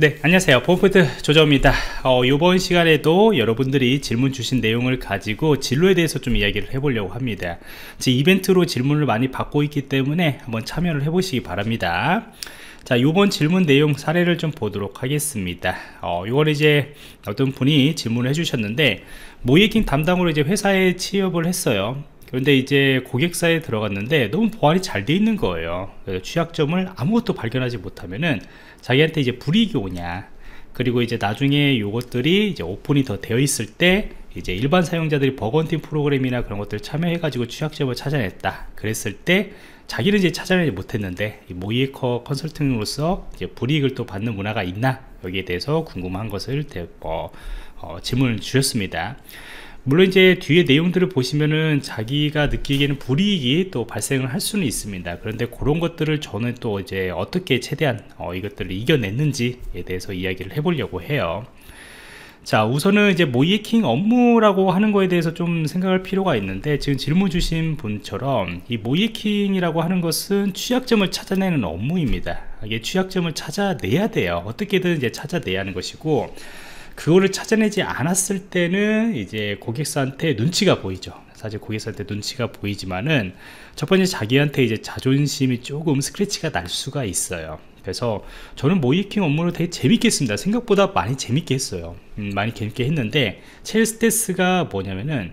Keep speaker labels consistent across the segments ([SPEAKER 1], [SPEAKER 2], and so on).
[SPEAKER 1] 네 안녕하세요. 보포트 조정입니다. 어, 이번 시간에도 여러분들이 질문 주신 내용을 가지고 진로에 대해서 좀 이야기를 해보려고 합니다. 제 이벤트로 질문을 많이 받고 있기 때문에 한번 참여를 해보시기 바랍니다. 자 이번 질문 내용 사례를 좀 보도록 하겠습니다. 어, 이걸 이제 어떤 분이 질문을 해주셨는데 모이킹 담당으로 이제 회사에 취업을 했어요 그런데 이제 고객사에 들어갔는데 너무 보안이 잘 돼 있는 거예요. 취약점을 아무것도 발견하지 못하면은 자기한테 이제 불이익이 오냐. 그리고 이제 나중에 요것들이 이제 오픈이 더 되어 있을 때 이제 일반 사용자들이 버건팅 프로그램이나 그런 것들 참여해 가지고 취약점을 찾아냈다. 그랬을 때 자기는 이제 찾아내지 못했는데 모이에커 컨설팅으로서 이제 불이익을 또 받는 문화가 있나? 여기에 대해서 궁금한 것을 어, 어, 질문을 주셨습니다 물론 이제 뒤에 내용들을 보시면은 자기가 느끼기에는 불이익이 또 발생을 할 수는 있습니다. 그런데 그런 것들을 저는 또 이제 어떻게 최대한 어, 이것들을 이겨냈는지에 대해서 이야기를 해보려고 해요. 자 우선은 이제 모이킹 업무라고 하는 거에 대해서 좀 생각할 필요가 있는데 지금 질문 주신 분처럼 이 모이킹이라고 하는 것은 취약점을 찾아내는 업무입니다. 이게 취약점을 찾아내야 돼요. 어떻게든 이제 찾아내야 하는 것이고 그거를 찾아내지 않았을 때는 이제 고객사한테 눈치가 보이죠. 사실 고객사한테 눈치가 보이지만은 첫 번째 자기한테 이제 자존심이 조금 스크래치가 날 수가 있어요. 그래서 저는 모이킹 업무를 되게 재밌게 했습니다. 생각보다 많이 재밌게 했어요. 음, 많이 재밌게 했는데 제일 스트레스가 뭐냐면은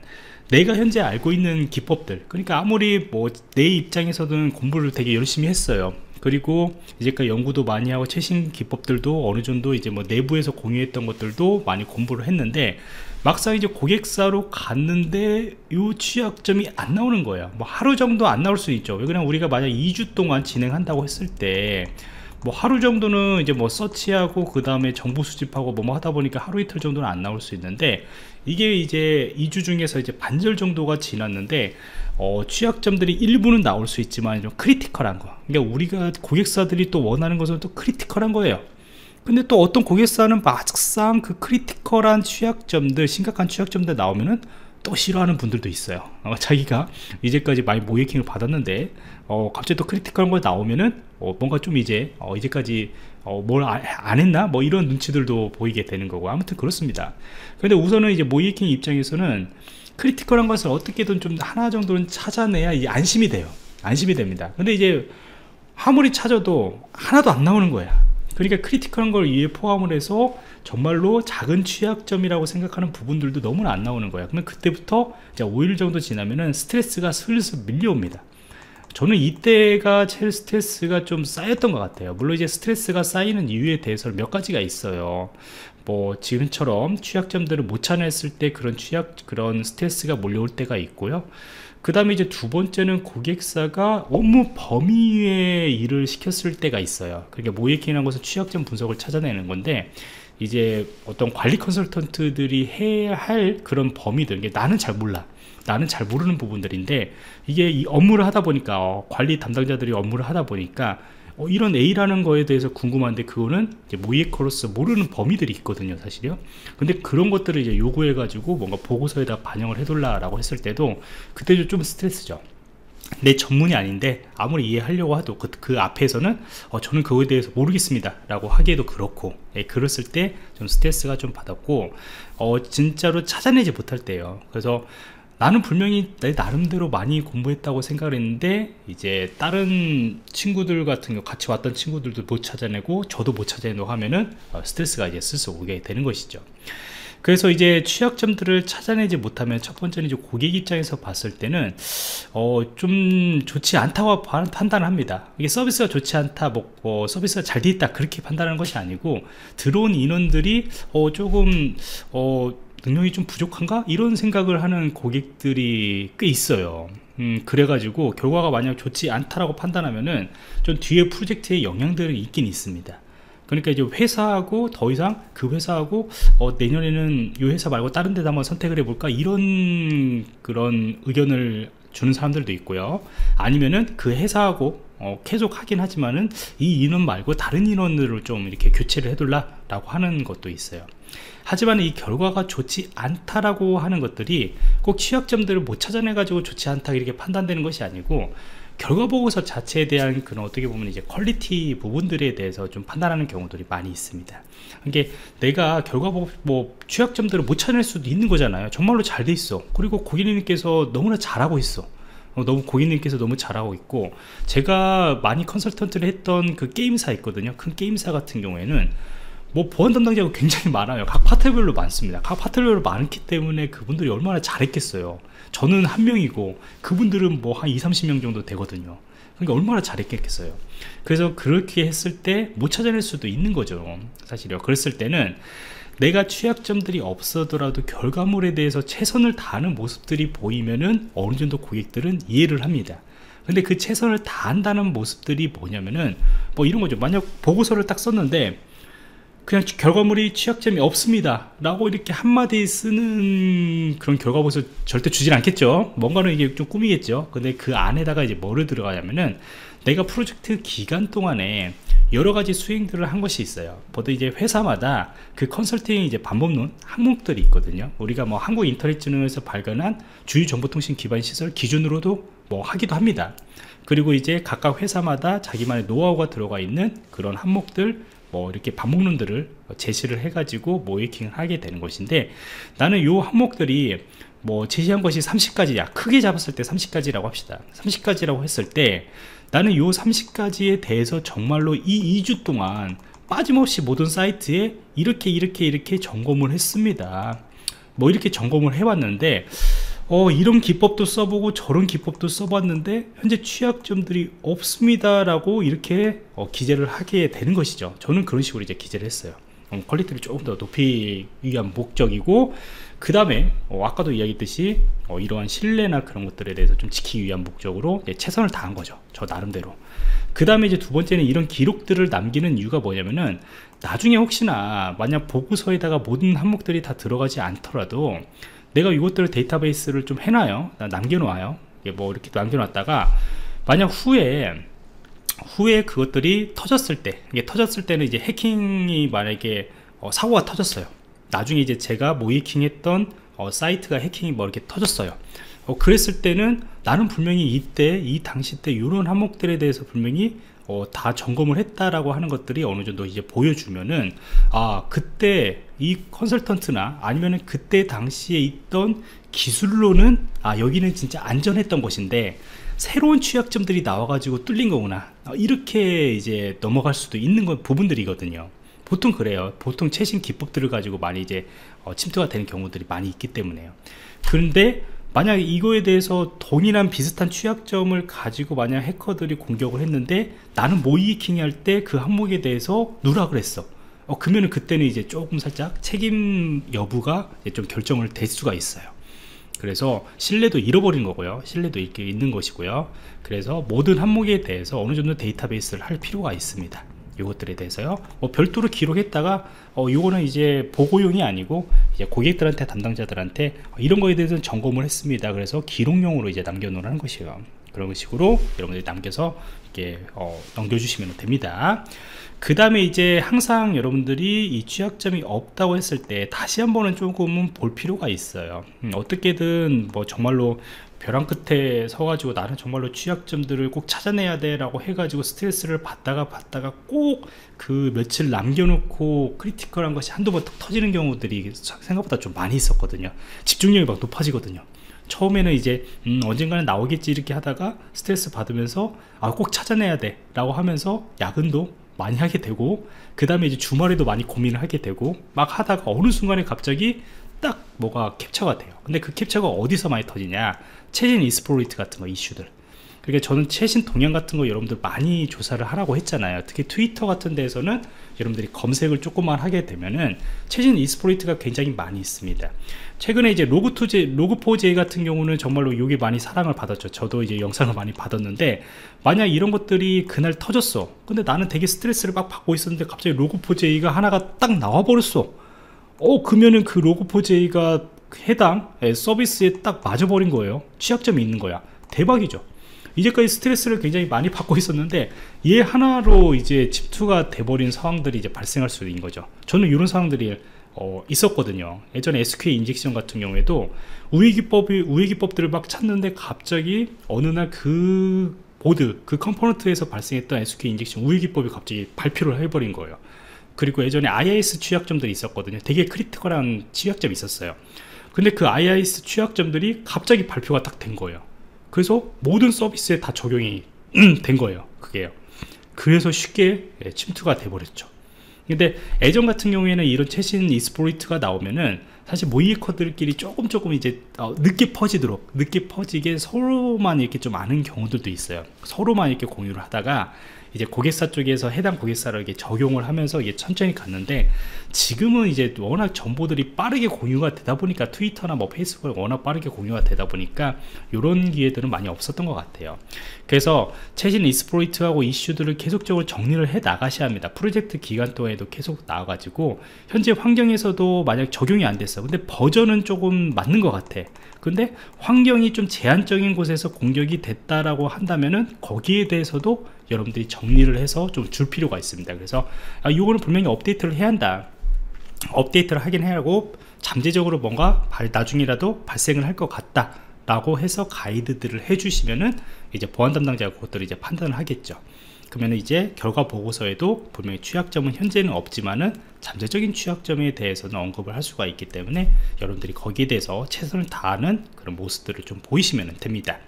[SPEAKER 1] 내가 현재 알고 있는 기법들. 그러니까 아무리 뭐 내 입장에서는 공부를 되게 열심히 했어요 그리고 이제까지 연구도 많이 하고 최신 기법들도 어느 정도 이제 뭐 내부에서 공유했던 것들도 많이 공부를 했는데 막상 이제 고객사로 갔는데 이 취약점이 안 나오는 거예요. 뭐 하루 정도 안 나올 수 있죠. 그냥 우리가 만약 2주 동안 진행한다고 했을 때 뭐 하루 정도는 이제 뭐 서치하고 그 다음에 정보 수집하고 뭐 하다 보니까 하루 이틀 정도는 안 나올 수 있는데 이게 이제 2주 중에서 이제 반절 정도가 지났는데 어, 취약점들이 일부는 나올 수 있지만 좀 critical한 거. 그러니까 우리가 고객사들이 또 원하는 것은 또 critical한 거예요. 근데 또 어떤 고객사는 막상 그 critical한 취약점들 심각한 취약점들 나오면은 또 싫어하는 분들도 있어요. 어, 자기가 이제까지 많이 모의해킹을 받았는데 어, 갑자기 또 critical한 거 나오면은 어, 뭔가 좀 이제 어, 이제까지 어, 뭘안 아, 했나? 뭐 이런 눈치들도 보이게 되는 거고. 아무튼 그렇습니다. 근데 우선은 이제 모의해킹 입장에서는 critical한 것을 어떻게든 좀 하나 정도는 찾아내야 안심이 돼요. 안심이 됩니다. 근데 이제 아무리 찾아도 하나도 안 나오는 거야 그러니까 critical한 걸 위에 포함을 해서 정말로 작은 취약점이라고 생각하는 부분들도 너무나 안 나오는 거야. 그러면 그때부터 이제 5일 정도 지나면은 스트레스가 슬슬 밀려옵니다. 저는 이때가 제일 스트레스가 좀 쌓였던 것 같아요. 물론 이제 스트레스가 쌓이는 이유에 대해서 몇 가지가 있어요. 뭐 지금처럼 취약점들을 못 찾아냈을 때 그런 취약 그런 스트레스가 몰려올 때가 있고요 그 다음에 이제 두 번째는 고객사가 업무 범위의 일을 시켰을 때가 있어요. 그러니까 모이킹이라는 것은 취약점 분석을 찾아내는 건데 이제 어떤 관리 컨설턴트들이 해야 할 그런 범위들 나는 잘 몰라. 나는 잘 모르는 부분들인데 이게 이 업무를 하다 보니까 어, 관리 담당자들이 업무를 하다 보니까 어, 이런 A라는 거에 대해서 궁금한데 그거는 모이에커로서 모르는 범위들이 있거든요 사실요. 근데 그런 것들을 이제 요구해 가지고 뭔가 보고서에다 반영을 해둘라 라고 했을 때도 그때도 좀 스트레스죠. 내 전문이 아닌데 아무리 이해하려고 해도 그, 그 앞에서는 어, 저는 그거에 대해서 모르겠습니다 라고 하기에도 그렇고 예, 그랬을 때 좀 스트레스가 좀 받았고 어, 진짜로 찾아내지 못할 때요. 그래서 나는 분명히 내 나름대로 많이 공부했다고 생각을 했는데 이제 다른 친구들 같은 경우 같이 왔던 친구들도 못 찾아내고 저도 못 찾아내고 하면은 어, 스트레스가 이제 슬슬 오게 되는 것이죠. 그래서 이제 취약점들을 찾아내지 못하면 첫 번째는 이제 고객 입장에서 봤을 때는 어 좀 좋지 않다고 판단을 합니다. 이게 서비스가 좋지 않다 뭐, 뭐 서비스가 잘 돼 있다 그렇게 판단하는 것이 아니고 들어온 인원들이 어 조금 어 능력이 좀 부족한가? 이런 생각을 하는 고객들이 꽤 있어요. 음, 그래가지고 결과가 만약 좋지 않다라고 판단하면은 좀 뒤에 프로젝트에 영향들이 있긴 있습니다. 그러니까 이제 회사하고 더 이상 그 회사하고 어, 내년에는 이 회사 말고 다른 데다 한번 선택을 해볼까? 이런 그런 의견을 주는 사람들도 있고요. 아니면은 그 회사하고 어, 계속 하긴 하지만은 이 인원 말고 다른 인원으로 좀 이렇게 교체를 해달라 라고 하는 것도 있어요 하지만 이 결과가 좋지 않다라고 하는 것들이 꼭 취약점들을 못 찾아내 가지고 좋지 않다 이렇게 판단되는 것이 아니고 결과 보고서 자체에 대한 그런 어떻게 보면 이제 quality 부분들에 대해서 좀 판단하는 경우들이 많이 있습니다. 이게 내가 결과 보고 뭐 취약점들을 못 찾을 수도 있는 거잖아요. 정말로 잘 돼 있어. 그리고 고객님께서 너무나 잘하고 있어. 어, 너무 고객님께서 너무 잘하고 있고 제가 많이 컨설턴트를 했던 그 게임사 있거든요. 큰 게임사 같은 경우에는 뭐 보안 담당자가 굉장히 많아요. 각 파트별로 많습니다. 각 파트별로 많기 때문에 그분들이 얼마나 잘했겠어요. 저는 한 명이고 그분들은 뭐 한 2, 30명 정도 되거든요. 그러니까 얼마나 잘했겠어요. 그래서 그렇게 했을 때 못 찾아낼 수도 있는 거죠. 사실요. 그랬을 때는 내가 취약점들이 없어더라도 결과물에 대해서 최선을 다하는 모습들이 보이면은 어느 정도 고객들은 이해를 합니다. 근데 그 최선을 다한다는 모습들이 뭐냐면은 뭐 이런 거죠. 만약 보고서를 딱 썼는데 그냥 결과물이 취약점이 없습니다 라고 이렇게 한마디 쓰는 그런 결과보서 절대 주진 않겠죠 뭔가는 이게 좀 꾸미겠죠 근데 그 안에다가 이제 뭐를 들어가냐면은 내가 프로젝트 기간 동안에 여러 가지 수행들을 한 것이 있어요. 보통 이제 회사마다 그 컨설팅 이제 반복론 항목들이 있거든요. 우리가 뭐 한국 인터넷진흥에서 발견한 주요 정보통신 기반 시설 기준으로도 뭐 하기도 합니다. 그리고 이제 각각 회사마다 자기만의 노하우가 들어가 있는 그런 항목들 뭐 이렇게 반복론들을 제시를 해가지고 모이킹을 하게 되는 것인데 나는 요 항목들이 뭐 제시한 것이 30가지야 크게 잡았을 때 30가지라고 합시다 30가지라고 했을 때 나는 요 30가지에 대해서 정말로 이 2주 동안 빠짐없이 모든 사이트에 이렇게 이렇게 이렇게 점검을 했습니다 뭐 이렇게 점검을 해왔는데 어, 이런 기법도 써보고 저런 기법도 써봤는데 현재 취약점들이 없습니다 라고 이렇게 어, 기재를 하게 되는 것이죠. 저는 그런 식으로 이제 기재를 했어요. 어, 퀄리티를 조금 더 높이기 위한 목적이고 그 다음에 어, 아까도 이야기했듯이 어, 이러한 신뢰나 그런 것들에 대해서 좀 지키기 위한 목적으로 최선을 다한 거죠. 저 나름대로. 그 다음에 이제 두 번째는 이런 기록들을 남기는 이유가 뭐냐면은 나중에 혹시나 만약 보고서에다가 모든 항목들이 다 들어가지 않더라도 내가 이것들을 데이터베이스를 좀 해놔요 남겨놓아요 뭐 이렇게 남겨놨다가 만약 후에 후에 그것들이 터졌을 때 이게 터졌을 때는 이제 해킹이 만약에 어, 사고가 터졌어요 나중에 이제 제가 모이킹했던 어, 사이트가 해킹이 뭐 이렇게 터졌어요. 어, 그랬을 때는 나는 분명히 이때 이 당시 때 이런 항목들에 대해서 분명히 어, 다 점검을 했다라고 하는 것들이 어느 정도 이제 보여주면은 아 그때 이 컨설턴트나 아니면은 그때 당시에 있던 기술로는 아 여기는 진짜 안전했던 곳인데 새로운 취약점들이 나와가지고 뚫린 거구나. 어, 이렇게 이제 넘어갈 수도 있는 건 부분들이거든요 보통 그래요. 보통 최신 기법들을 가지고 많이 이제 어, 침투가 되는 경우들이 많이 있기 때문에요. 그런데 만약 이거에 대해서 동일한 비슷한 취약점을 가지고 만약 해커들이 공격을 했는데 나는 모이킹 할 때 그 항목에 대해서 누락을 했어. 어, 그러면 그때는 이제 조금 살짝 책임 여부가 좀 결정을 될 수가 있어요. 그래서 신뢰도 잃어버린 거고요. 신뢰도 있는 것이고요. 그래서 모든 항목에 대해서 어느 정도 데이터베이스를 할 필요가 있습니다 이것들에 대해서요. 뭐 별도로 기록했다가 어 요거는 이제 보고용이 아니고 이제 고객들한테 담당자들한테 이런 거에 대해서는 점검을 했습니다. 그래서 기록용으로 이제 남겨놓는 것이에요. 그런 식으로 여러분들이 남겨서 이렇게 어, 넘겨주시면 됩니다. 그 다음에 이제 항상 여러분들이 이 취약점이 없다고 했을 때 다시 한번은 조금은 볼 필요가 있어요. 음, 어떻게든 뭐 정말로 벼랑 끝에 서가지고 나는 정말로 취약점들을 꼭 찾아내야 돼 라고 해가지고 스트레스를 받다가 받다가 꼭 그 며칠 남겨놓고 critical한 것이 한두 번 터지는 경우들이 생각보다 좀 많이 있었거든요. 집중력이 막 높아지거든요. 처음에는 이제 음, 언젠가는 나오겠지 이렇게 하다가 스트레스 받으면서 아 꼭 찾아내야 돼 라고 하면서 야근도 많이 하게 되고 그 다음에 이제 주말에도 많이 고민을 하게 되고 막 하다가 어느 순간에 갑자기 딱 뭐가 캡처가 돼요. 근데 그 캡처가 어디서 많이 터지냐 최신 이스포리트 같은 거 이슈들. 그러니까 저는 최신 동향 같은 거 여러분들 많이 조사를 하라고 했잖아요. 특히 트위터 같은 데에서는 여러분들이 검색을 조금만 하게 되면은 최신 이스포리트가 굉장히 많이 있습니다. 최근에 이제 로그2제 로그4j 같은 경우는 정말로 이게 많이 사랑을 받았죠. 저도 이제 영상을 많이 받았는데 만약 이런 것들이 그날 터졌어. 근데 나는 되게 스트레스를 막 받고 있었는데 갑자기 로그4j가 하나가 딱 나와 버렸어. 어 그러면은 그 로그4j가 해당 서비스에 딱 맞아버린 거예요. 취약점이 있는 거야. 대박이죠. 이제까지 스트레스를 굉장히 많이 받고 있었는데 얘 하나로 이제 집투가 돼버린 상황들이 이제 발생할 수 있는 거죠. 저는 이런 상황들이 어, 있었거든요. 예전에 SQL 인젝션 같은 경우에도 우회기법이 우회기법들을 막 찾는데 갑자기 어느 날 그 보드 그 component에서 발생했던 SQL injection 우회 기법이 갑자기 발표를 해버린 거예요. 그리고 예전에 IIS 취약점들이 있었거든요. 되게 critical한 취약점이 있었어요 근데 그 IIS 취약점들이 갑자기 발표가 딱 된 거예요. 그래서 모든 서비스에 다 적용이 된 거예요 그게요. 그래서 쉽게 예, 침투가 돼버렸죠. 근데 예전 같은 경우에는 이런 최신 exploit이 나오면은 사실 모이커들끼리 조금 조금 이제 어, 늦게 퍼지도록 늦게 퍼지게 서로만 이렇게 좀 아는 경우들도 있어요. 서로만 이렇게 공유를 하다가 이제 고객사 쪽에서 해당 고객사를 이렇게 적용을 하면서 이게 천천히 갔는데 지금은 이제 워낙 정보들이 빠르게 공유가 되다 보니까 트위터나 뭐 페이스북이 워낙 빠르게 공유가 되다 보니까 이런 기회들은 많이 없었던 것 같아요. 그래서 최신 이스프로이트하고 이슈들을 계속적으로 정리를 해 나가셔야 합니다. 프로젝트 기간 동안에도 계속 나와가지고 현재 환경에서도 만약 적용이 안 됐어. 근데 버전은 조금 맞는 것 같아. 근데 환경이 좀 제한적인 곳에서 공격이 됐다라고 한다면은 거기에 대해서도 여러분들이 정리를 해서 좀 줄 필요가 있습니다. 그래서 아, 이거는 분명히 업데이트를 해야 한다. 업데이트를 하긴 해야 하고 잠재적으로 뭔가 나중이라도 발생을 할 것 같다 라고 해서 가이드들을 해주시면은 이제 보안 담당자가 그것들을 이제 판단을 하겠죠. 그러면 이제 결과 보고서에도 분명히 취약점은 현재는 없지만은 잠재적인 취약점에 대해서는 언급을 할 수가 있기 때문에 여러분들이 거기에 대해서 최선을 다하는 그런 모습들을 좀 보이시면 됩니다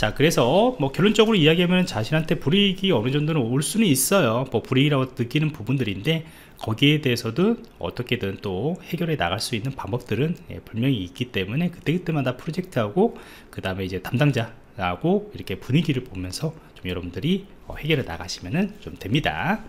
[SPEAKER 1] 자 그래서 뭐 결론적으로 이야기하면 자신한테 불이익이 어느 정도는 올 수는 있어요. 뭐 불이익이라고 느끼는 부분들인데 거기에 대해서도 어떻게든 또 해결해 나갈 수 있는 방법들은 예, 분명히 있기 때문에 그때그때마다 프로젝트하고 그 다음에 이제 담당자하고 이렇게 분위기를 보면서 좀 여러분들이 어, 해결해 나가시면 좀 됩니다